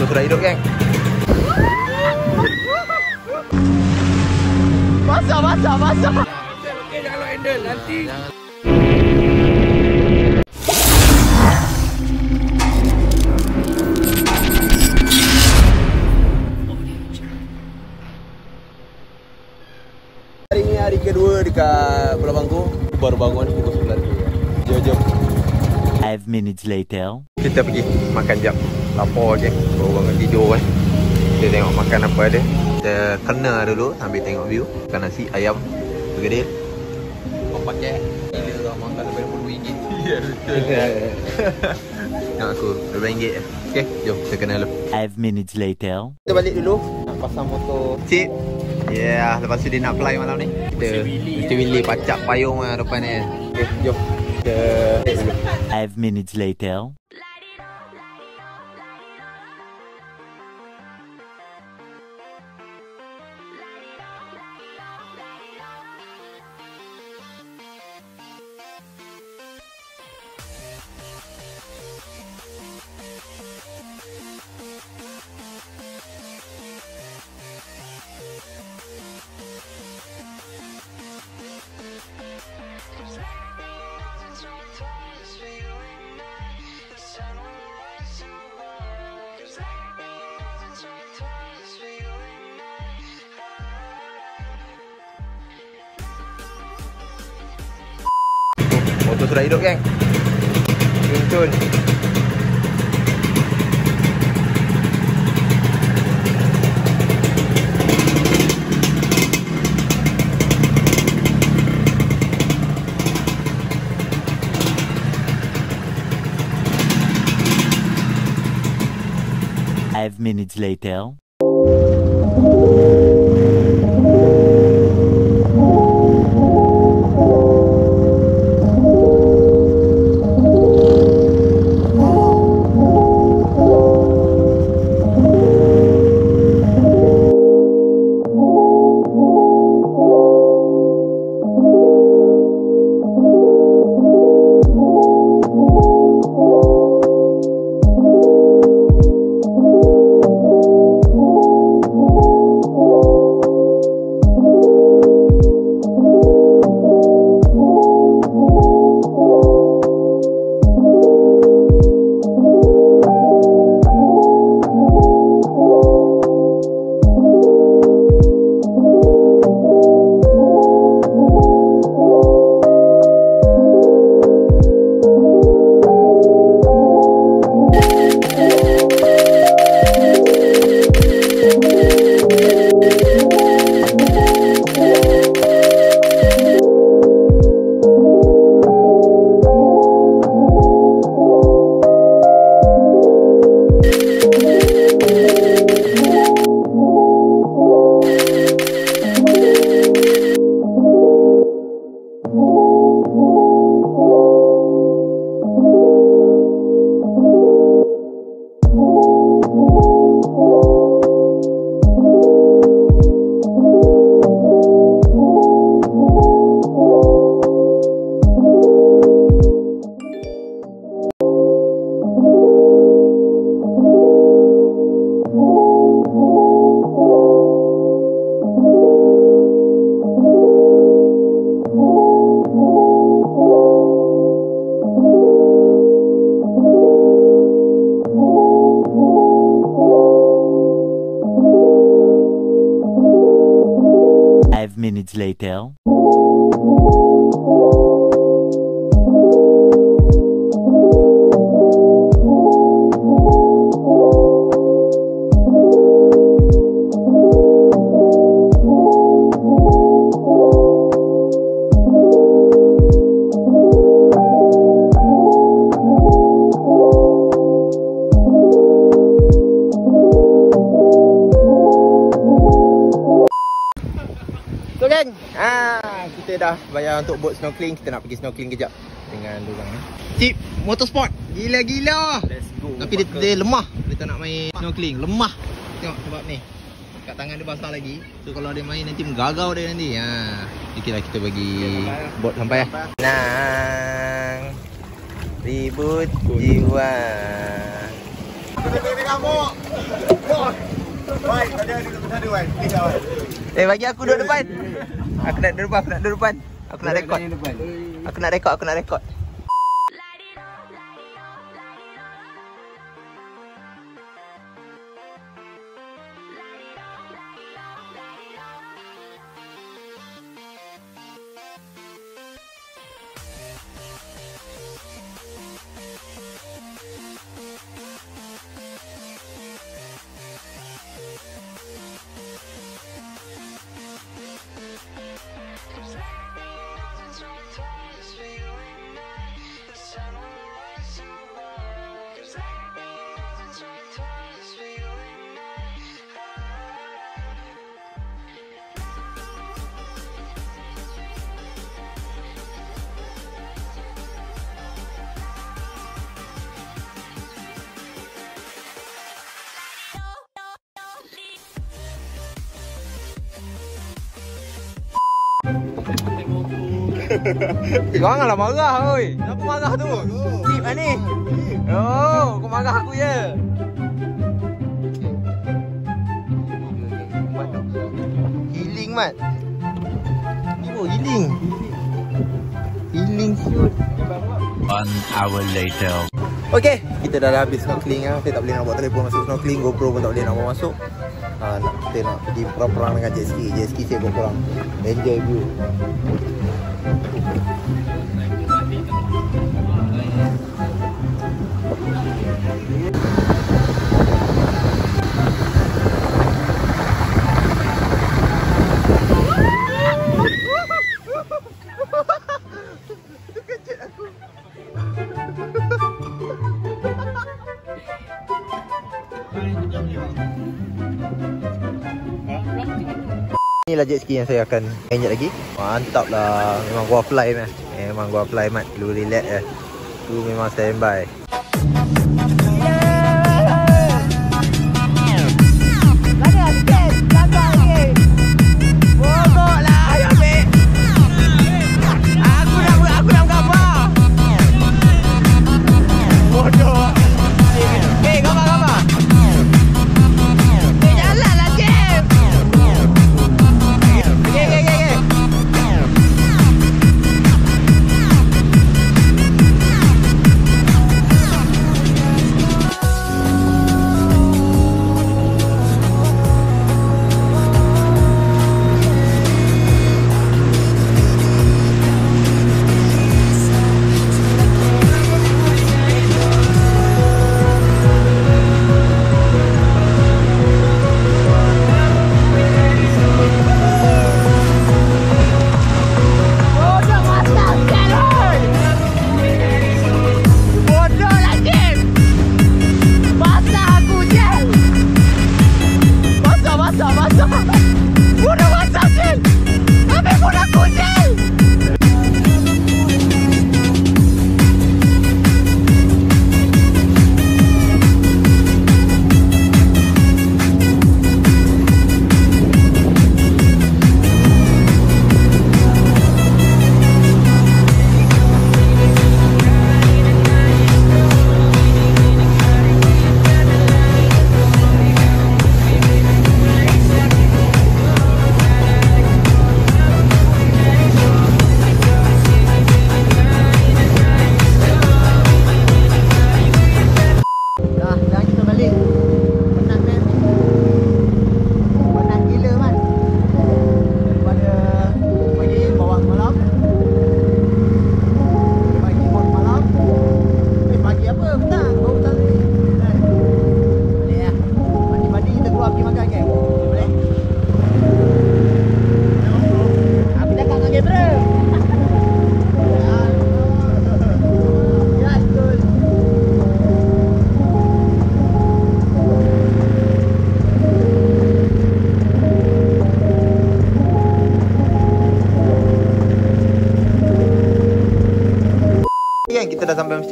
Motor sudah hidup geng? Basah basah basah. Okey kalau handle nanti Hari ni hari kedua dekat Pulau Bangku. Baru bangun pukul 9 tu Jom jom. Five minutes later. Kita pergi makan jam Lapar je Baru bangun tidur kan. Kita tengok makan apa ada. Kita kena dulu sambil tengok view. Makan nasi ayam Bergedil Kau pakai Gila lah makan lebih RM10 Ya betul. Tengok aku RM2 je Okay jom kita kena dulu Five minutes later. Kita balik dulu. Nak pasang motor. Cip Yeah Lepas tu dia nak fly malam ni. Kita Mesti Willy pacak payung lah depan ni Okay jom. Kita Balik dulu Five minutes later. Sudah hidup geng Five minutes later. Later. Snorkeling Kita nak pergi snorkeling kejap Dengan dorang eh. Cip Motorsport. Gila-gila. Let's go Tapi dia, dia lemah. Dia tak nak main snorkeling. Lemah. Tengok sebab ni Kat tangan dia basah lagi. So kalau dia main nanti Menggagau dia nanti. Ha. Fikir lah kita bagi Boat sampai lah Nang Ribut jiwa. Eh bagi aku duduk depan. Aku nak duduk depan, aku nak duduk depan. Aku nak rekod. Aku nak rekod, aku nak rekod. Janganlah marah oi. Kenapa marah tu? Sip lah ni. Oh, kau marah aku je. Healing mat. Ni healing. Healing siut. One hour later. Okey, kita dah habis snorkeling ah. Saya tak boleh nak bawa telefon masuk snorkeling, GoPro pun tak boleh nak bawa masuk. Ha, nak kita nak pergi perang-perang dengan jet ski. Jet ski saya berperang. Enjoy view. Inilah jet ski yang saya akan enjak lagi. Mantap lah. Memang gua fly meh. Memang gua fly mat. Lu relax eh. Tu memang standby.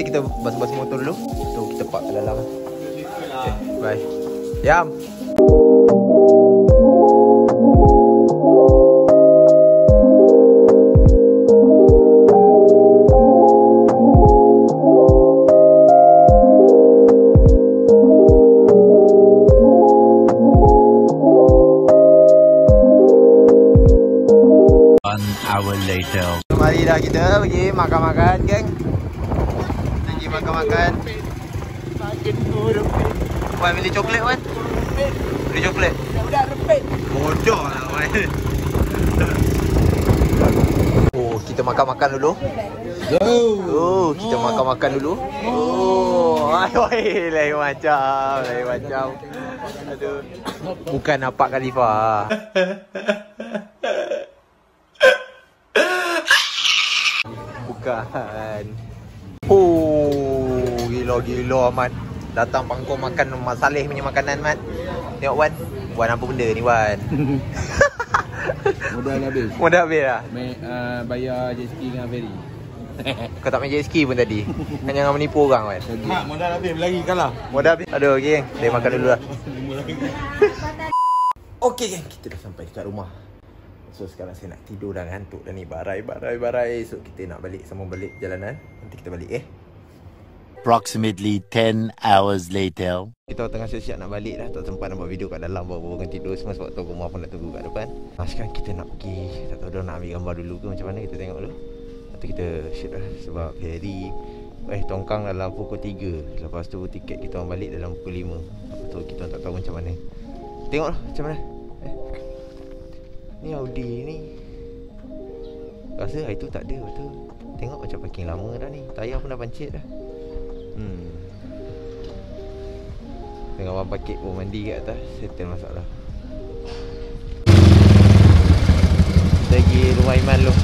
kita basuh-basuh motor dulu. Tu kita park ke dalam. Okay, bye. Yam. One hour later. Mari dah kita pergi makan-makan, geng. Pergi makan-makan. Wan beli coklat Wan Beli coklat? Budak rempit. Bodoh lah Wan Oh kita makan-makan dulu. Oh kita makan-makan dulu. Oh Aduh lain macam Lain macam. Aduh. Bukan nampak Khalifah Bukan. Oh, gila-gila Ahmad. Datang pangkau makan Mak Saleh punya makanan Mat. Tengok Wan. Wan apa benda ni Wan? Modal habis. Mudah habis lah. Main uh, bayar jet ski dengan ferry. Kau tak main jet ski pun tadi. Kan jangan menipu orang Wan. Mak modal habis lagi kalah. Mudah habis. Aduh, okey geng. Dia makan dulu lah. Okey geng, kita dah sampai dekat rumah. So sekarang saya nak tidur dah ngantuk dah ni barai barai barai. So kita nak balik sama balik perjalanan. Nanti kita balik eh. Approximately 10 hours later. Kita tengah siap-siap nak balik dah Tak sempat nak buat video kat dalam Bawa bangun tidur semua Sebab tu rumah pun nak tunggu kat depan ha, Sekarang kita nak pergi Tak tahu dia nak ambil gambar dulu ke Macam mana kita tengok dulu Lepas tu kita shoot lah Sebab ferry Eh tongkang dalam pukul 3 Lepas tu tiket kita orang balik dalam pukul 5 Lepas tu kita tak tahu macam mana Tengok lah macam mana. Ni Audi ni. Rasa hari tu tak ada betul Tengok macam parking lama dah ni. Tayar pun dah pancit dah. Hmm. Tengok abang pakit pun mandi kat atas Settle masalah. Pergi rumah Iman dulu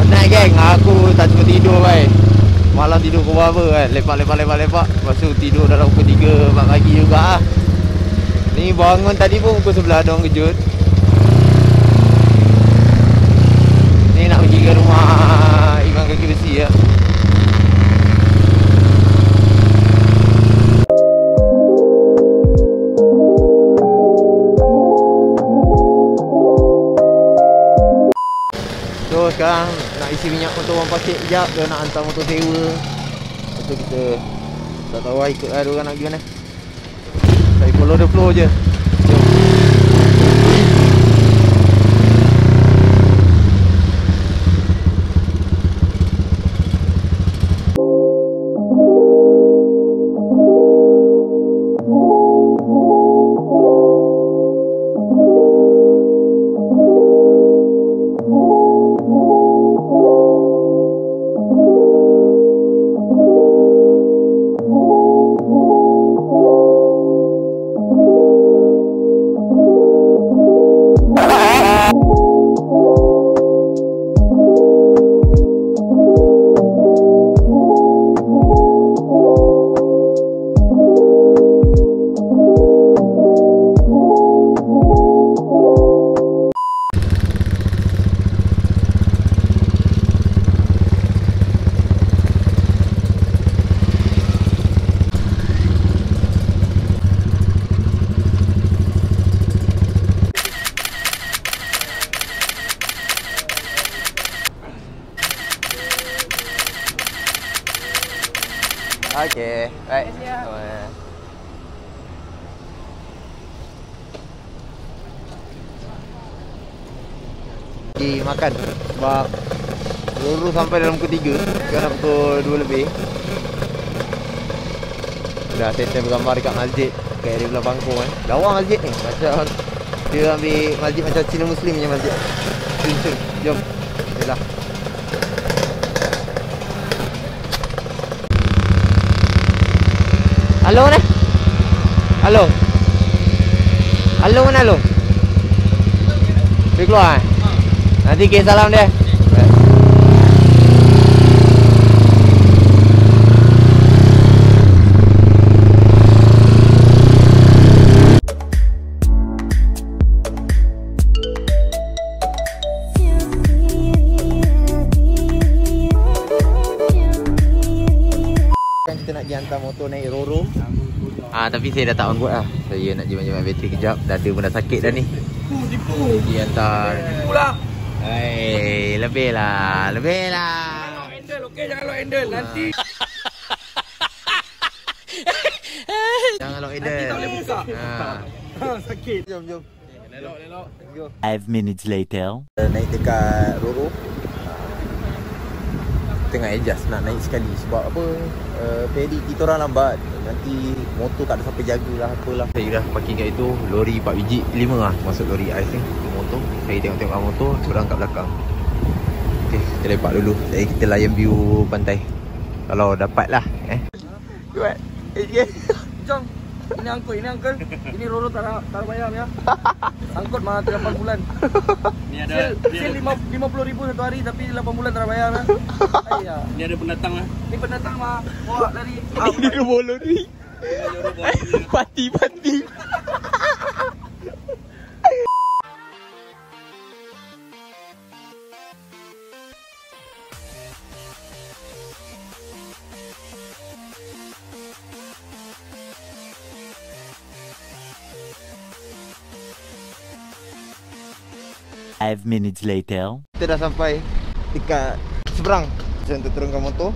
Penat geng. Aku tak cukup tidur kan Malam tidur pukul berapa kan Lepak lepak lepak lepak Lepas tu tidur dalam pukul 3 4 pagi juga ah. Ni bangun tadi pun pukul 11 ada kejut Ni nak pergi ke rumah Iman kaki besi ya. Isi minyak motor orang pakcik. Sekejap Dia nak hantar motor sewa. Lepas tu kita tak tahu lah ikut lah dia orang nak pergi mana. Saya follow the flow je makan sebab Luru sampai dalam pukul 3 Sekarang pukul 2 lebih Dah settle bergambar dekat masjid Kat area belah bangkong kan Lawa masjid ni Macam Dia ambil masjid macam Cina Muslim punya masjid Cun cun Jom Yelah Halo mana? Halo. Halo mana halo? Dia keluar eh? Nanti kirim salam dia. Kan kita nak pergi hantar motor naik Roro. Ah tapi saya dah tak buat lah. Saya nak jimat-jimat bateri kejap. Dada pun dah sakit dah ni. Pergi hantar. Pula. Hei, lebih lah Lebih lah Lock handle, okey jangan lock handle. Nanti Jangan lock nanti tak boleh buka. ha. Sakit. Jom, jom. Lelok, lelok. Go. Five minutes later. Naik dekat Roro. Tengah adjust nak naik sekali. Sebab apa uh, Ferry kita orang lambat. Nanti motor tak ada siapa jagalah apalah. Saya dah parking kat itu Lori 4 biji 5 lah masuk lori ais ni motor. Saya tengok-tengok motor Seorang kat belakang. Okay kita lepak dulu. Jadi kita layan view pantai. Kalau dapat lah eh Kuat Eh. Jom. Ini angkut, ini angkut. Ini roro tak nak, tak bayar ya. Angkut mah 8 bulan. Ini ada sil, lima puluh ribu satu hari tapi 8 bulan tak bayar ya. Ini ada pendatang lah. Ini pendatang mah bawa dari ini, ah, ini ni. Pati pati. 5 minutes later. Kita dah sampai dekat seberang. Saya untuk turunkan motor.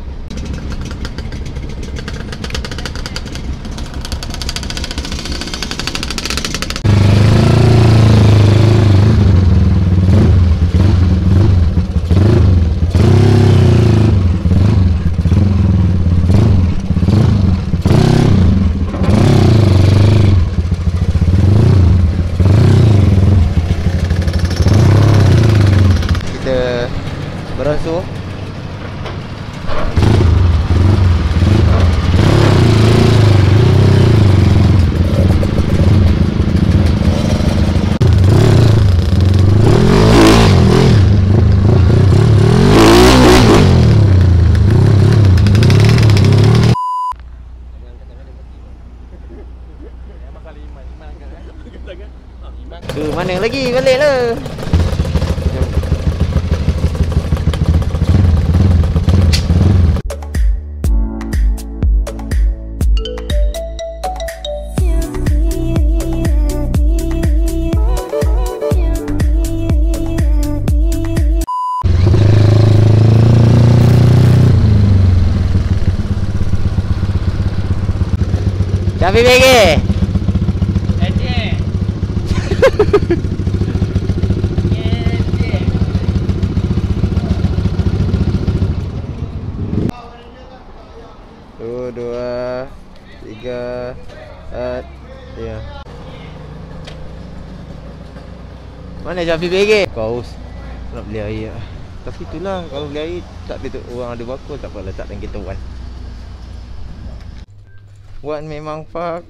Cabai BG Dua, dua, tiga, empat, ya. Mana Jafi BG? Kau haus. nak beli air. Tapi itulah kalau beli air tak ada orang ada bakul tak apa letak dalam kereta Wan. Wan memang fuck.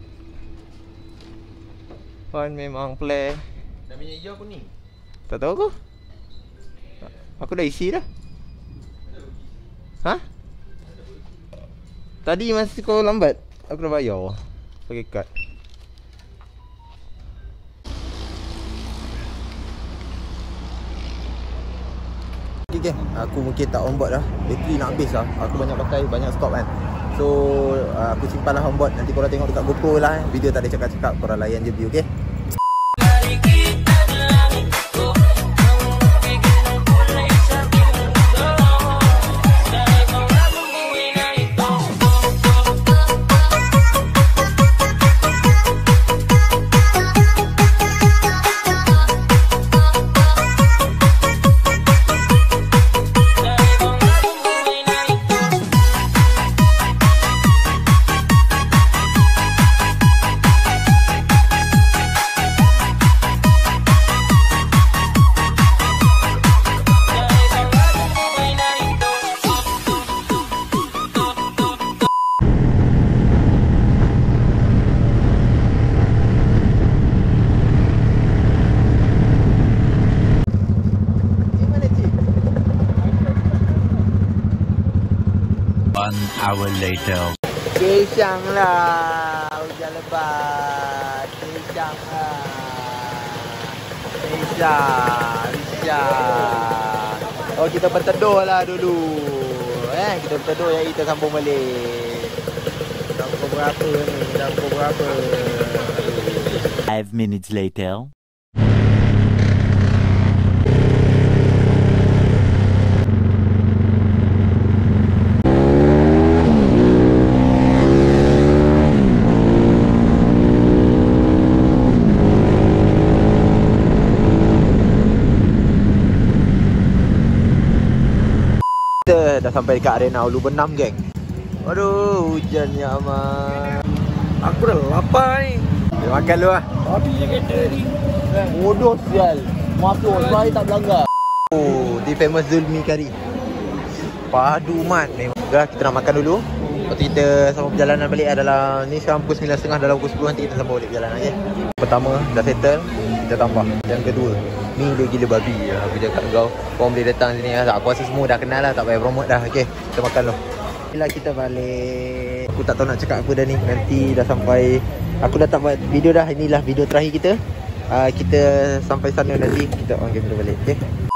Wan memang play. Dah minyak hijau apa ni? Tak tahu aku. Aku dah isi dah. Ha? Tadi masa kau lambat, aku dah bayar. Pakai kad. Okay, okay. Aku mungkin tak on board dah. Bateri nak habis lah. Aku banyak pakai, banyak stop kan. So, uh, aku simpan lah on board. Nanti korang tengok dekat GoPro lah eh. Video tak ada cakap-cakap. Korang layan je view, okay? Hour later. Kesang lah Hujan lebat. Kesang lah Kesang Kesang Oh kita berteduh lah dulu. Eh kita berteduh ya kita sambung balik. Dah pukul berapa ni? Dah pukul berapa? Five minutes later. Dah sampai dekat arena Ulu Benam geng. Aduh hujan ya aman Aku dah lapar ni. Dia makan lu lah Habis je kereta ni. Bodoh sial. Masuk saya tak belanggar Oh di famous Zulmi Kari. Padu mat memang Dah kita nak makan dulu. Lepas tu kita sama perjalanan balik adalah Ni sekarang pukul 9.30 dalam pukul 10 nanti kita sambung balik perjalanan okay? Pertama dah settle Kita tambah. Yang kedua Ni dia gila babi ya. Aku cakap kau. Korang boleh datang sini lah Aku rasa semua dah kenal lah Tak payah promote dah. Okay kita makan dulu. Bila kita balik? Aku tak tahu nak cakap apa dah ni. Nanti dah sampai Aku dah tak buat video dah. Inilah video terakhir kita. Uh, Kita sampai sana nanti Kita orang game balik Okay